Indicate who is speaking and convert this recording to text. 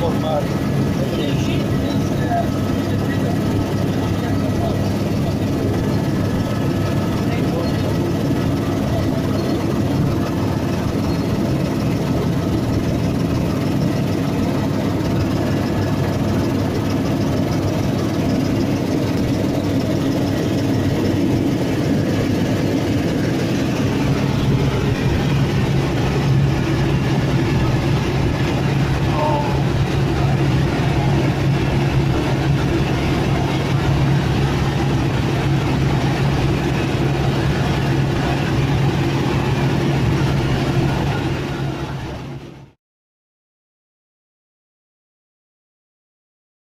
Speaker 1: formado.